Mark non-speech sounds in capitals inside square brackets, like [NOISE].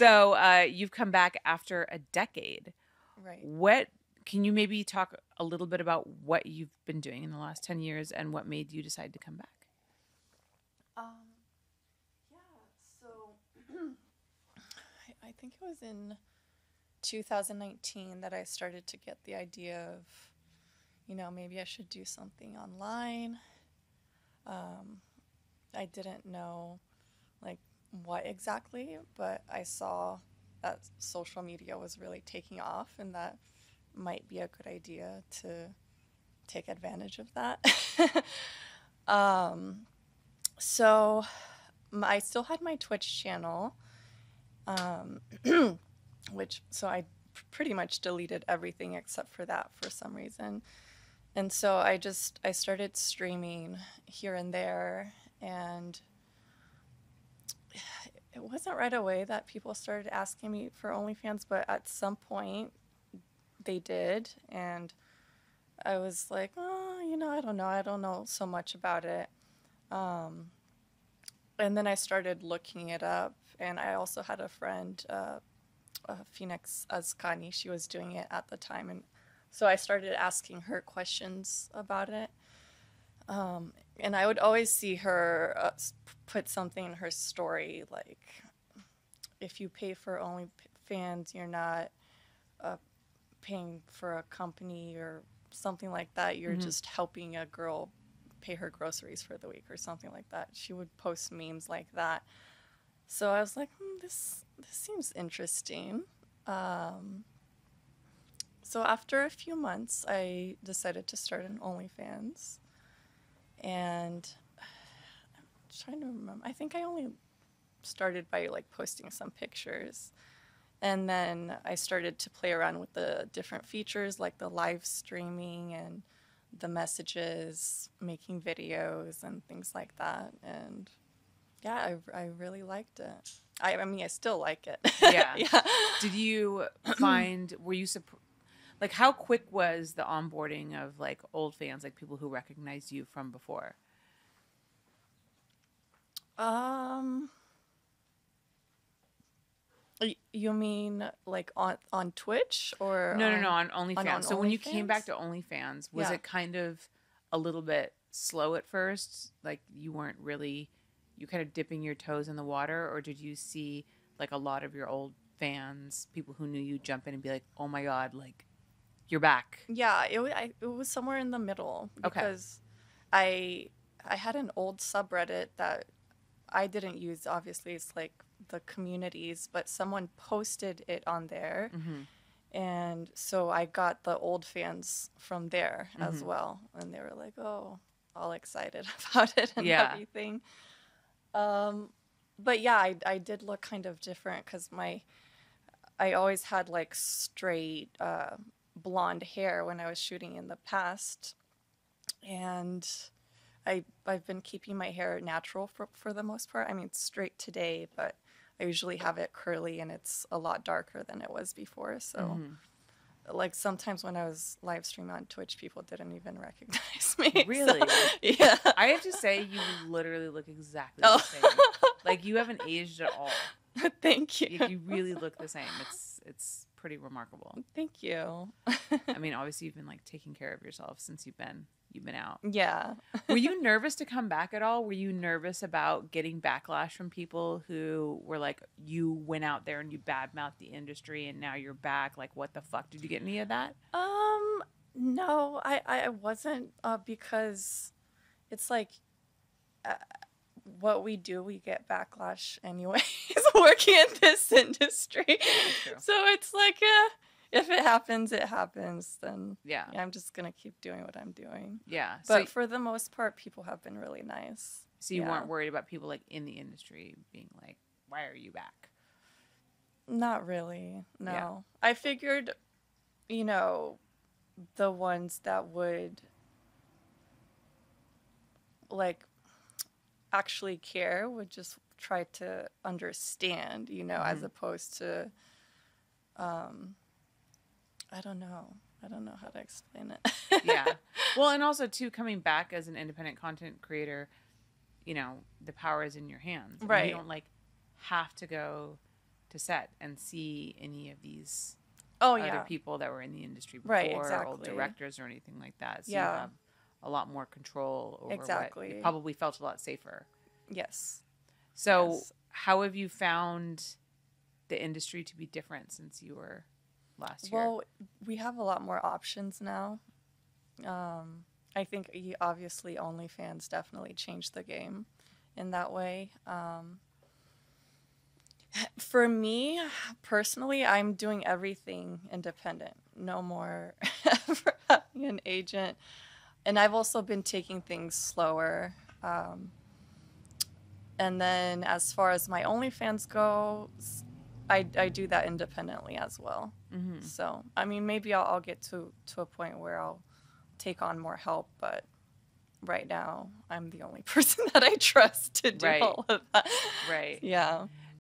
so uh, you've come back after a decade. right. What can you maybe talk a little bit about what you've been doing in the last 10 years and what made you decide to come back? Um, yeah, so [CLEARS THROAT] I, I think it was in 2019 that I started to get the idea of, you know, maybe I should do something online. Um, I didn't know, like, what exactly, but I saw that social media was really taking off and that might be a good idea to take advantage of that. [LAUGHS] um, so I still had my Twitch channel, um, [CLEARS THROAT] which so I pretty much deleted everything except for that for some reason, and so I just I started streaming here and there, and it wasn't right away that people started asking me for OnlyFans, but at some point they did, and I was like, oh, you know, I don't know, I don't know so much about it. Um, and then I started looking it up, and I also had a friend, uh, uh, Phoenix Askani. She was doing it at the time, and so I started asking her questions about it. Um, and I would always see her uh, put something in her story like, "If you pay for OnlyFans, you're not uh, paying for a company or something like that. You're Mhm. just helping a girl pay her groceries for the week or something like that. She would post memes like that. So I was like, hmm, this this seems interesting. Um, so after a few months, I decided to start an OnlyFans, and I'm trying to remember. I think I only started by like posting some pictures. And then I started to play around with the different features like the live streaming and the messages, making videos and things like that. And yeah, I, I really liked it. I, I mean, I still like it. Yeah. [LAUGHS] yeah. Did you [CLEARS THROAT] find, were you, supp- like, how quick was the onboarding of like old fans, like people who recognized you from before? Um, you mean like on on Twitch or No, no, on- no, on OnlyFans. on so when you came back OnlyFans? to OnlyFans, was Yeah. it kind of a little bit slow at first? Like you weren't really, you kind of dipping your toes in the water, or did you see like a lot of your old fans, people who knew you, jump in and be like, "Oh my god, like you're back." Yeah, it was, I, it was somewhere in the middle Okay. because I I had an old subreddit that I didn't use. Obviously, it's like the communities, but someone posted it on there, hmm and so I got the old fans from there as Mhm. well, and they were like, "Oh, all excited [LAUGHS] about it and Yeah. everything." Um, but yeah, I I did look kind of different because my I always had like straight uh, blonde hair when I was shooting in the past, and I I've been keeping my hair natural for for the most part. I mean, straight today, but I usually have it curly and it's a lot darker than it was before. So, Mhm. like sometimes when I was live streaming on Twitch, people didn't even recognize [LAUGHS] me. So, Really? [LAUGHS] yeah. I have to say, you literally look exactly Oh. the same. like you haven't aged at all. [LAUGHS] Thank you. Like, you really look the same. It's it's pretty remarkable. Thank you. I mean, [LAUGHS] obviously you've been like taking care of yourself since you've been you've been out. yeah. Were you [LAUGHS] nervous to come back at all? Were you nervous about getting backlash from people who were like, you went out there and you badmouthed the industry and now you're back? Like, what the fuck? Did you get any of that? Um, no, I I wasn't uh, because it's like uh, what we do, we get backlash anyways. working in this industry, so it's like, yeah, if it happens, it happens. Then Yeah. yeah, I'm just gonna keep doing what I'm doing. Yeah. But so, for the most part, people have been really nice. so you yeah. weren't worried about people like in the industry being like, why are you back? Not really. No. Yeah. I figured, you know, the ones that would like actually care would just try to understand, you know, as Mhm. opposed to um I don't know. I don't know how to explain it. yeah. [LAUGHS] Well, and also too coming back as an independent content creator, you know, the power is in your hands. And Right. You don't like have to go to set and see any of these Oh other yeah. people that were in the industry before Right, or exactly. directors or anything like that. So Yeah. A lot more control over what Exactly. you probably felt a lot safer. Yes. So Yes. how have you found the industry to be different since you were last year? Well, we have a lot more options now. Um, I think obviously OnlyFans definitely changed the game in that way. Um, [LAUGHS] for me personally, I'm doing everything independent. No more [LAUGHS] having an agent. And I've also been taking things slower. Um, and then as far as my OnlyFans go, I do that independently as well. Mhm. So, I mean, maybe I'll, I'll get to, to a point where I'll take on more help, but right now I'm the only [LAUGHS] person that I trust to do Right. all of that. Right. Yeah.